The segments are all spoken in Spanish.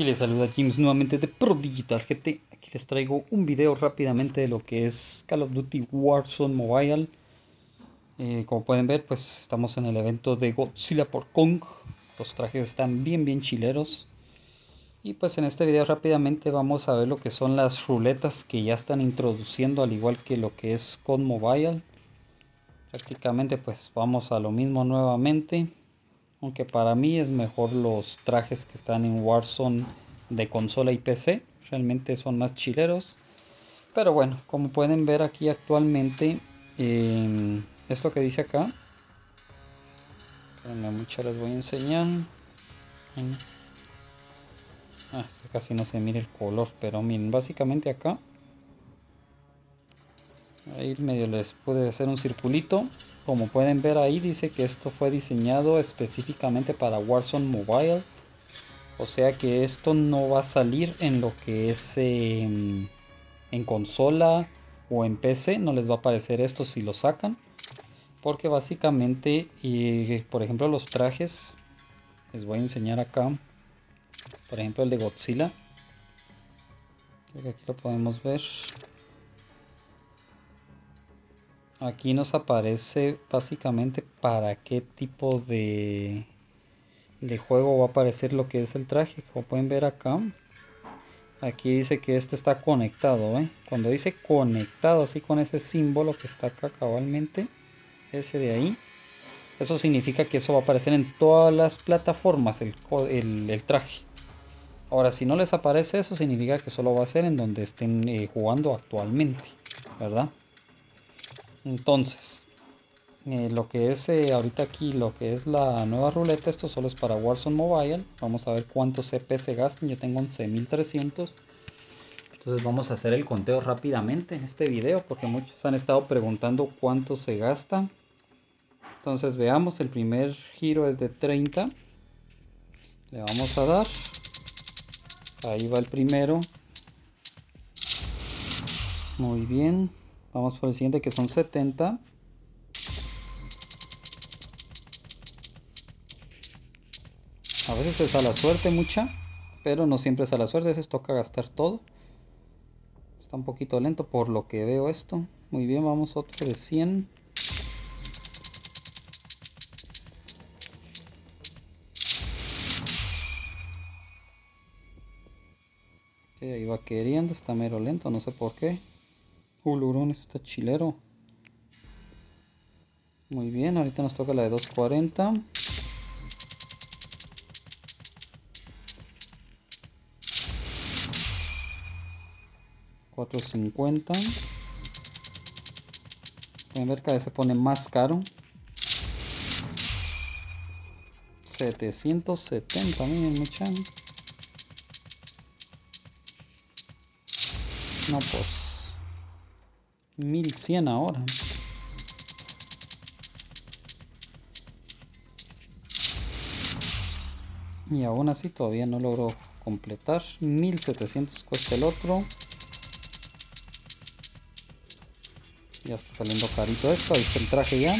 Aquí les saluda James nuevamente de Pro Digital GT. Aquí les traigo un video rápidamente de lo que es Call of Duty Warzone Mobile. Eh, como pueden ver, pues estamos en el evento de Godzilla por Kong. Los trajes están bien, bien chileros. Y pues en este video rápidamente vamos a ver lo que son las ruletas que ya están introduciendo, al igual que lo que es con Mobile. Prácticamente pues vamos a lo mismo nuevamente. Aunque para mí es mejor los trajes que están en Warzone de consola y PC. Realmente son más chileros. Pero bueno, como pueden ver aquí actualmente, eh, esto que dice acá. Espérenme mucho, les voy a enseñar. Ah, casi no se mira el color, pero miren, básicamente acá. Ahí medio les puede hacer un circulito. Como pueden ver ahí dice que esto fue diseñado específicamente para Warzone Mobile. O sea que esto no va a salir en lo que es em, en consola o en PC. No les va a aparecer esto si lo sacan. Porque básicamente, y, por ejemplo los trajes, les voy a enseñar acá. Por ejemplo el de Godzilla. Creo que aquí lo podemos ver. Aquí nos aparece básicamente para qué tipo de, de juego va a aparecer lo que es el traje. Como pueden ver acá. Aquí dice que este está conectado. ¿eh? Cuando dice conectado así con ese símbolo que está acá cabalmente. Ese de ahí. Eso significa que eso va a aparecer en todas las plataformas el, el, traje. Ahora si no les aparece eso significa que solo va a ser en donde estén eh, jugando actualmente. ¿Verdad? Entonces, eh, lo que es eh, ahorita aquí, lo que es la nueva ruleta, esto solo es para Warzone Mobile. Vamos a ver cuántos CP se gastan. Yo tengo 11.300. Entonces vamos a hacer el conteo rápidamente en este video porque muchos han estado preguntando cuánto se gasta. Entonces veamos, el primer giro es de 30. Le vamos a dar. Ahí va el primero. Muy bien. Vamos por el siguiente que son 70. A veces es a la suerte mucha, pero no siempre es a la suerte, a veces toca gastar todo. Está un poquito lento por lo que veo esto. Muy bien, vamos otro de 100. ahí va queriendo, está mero lento, no sé por qué. Ulurón está chilero. Muy bien, ahorita nos toca la de 240. $4.50 Pueden ver que cada vez se pone más caro. 770, miren muchachos. No, pues 1100 ahora. Y aún así todavía no logro completar. 1700 cuesta el otro. Ya está saliendo carito esto. Ahí está el traje ya.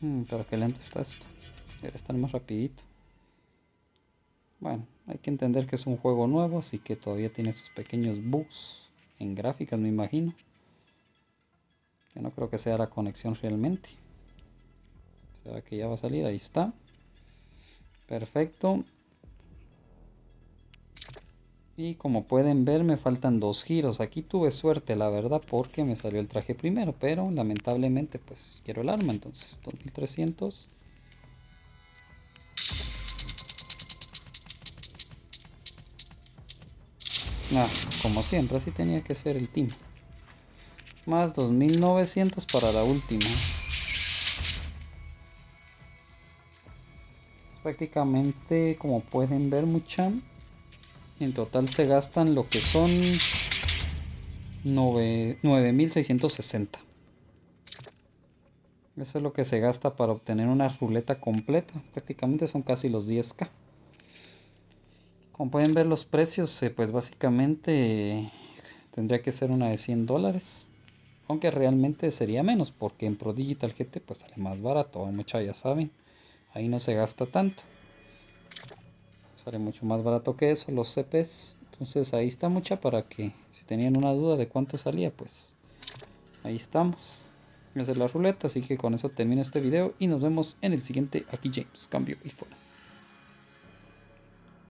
Hmm, pero qué lento está esto. Debe estar más rapidito. Bueno, hay que entender que es un juego nuevo, así que todavía tiene sus pequeños bugs en gráficas, me imagino. Yo no creo que sea la conexión realmente. ¿Será que ya va a salir? Ahí está. Perfecto. Y como pueden ver me faltan dos giros. Aquí tuve suerte la verdad porque me salió el traje primero. Pero lamentablemente pues quiero el arma. Entonces 2300. Como siempre, así tenía que ser el team. Más 2900 para la última. Prácticamente, como pueden ver, mucha. En total se gastan lo que son 9660. Eso es lo que se gasta para obtener una ruleta completa. Prácticamente son casi los 10k. Como pueden ver los precios, eh, pues básicamente tendría que ser una de 100 dólares Aunque realmente sería menos, porque en Pro Digital GT pues sale más barato, mucha ya saben. Ahí no se gasta tanto. Sale mucho más barato que eso, los CPs. Entonces ahí está mucha para que si tenían una duda de cuánto salía, pues ahí estamos. Esa es la ruleta, así que con eso termino este video y nos vemos en el siguiente. Aquí James, cambio y fuera.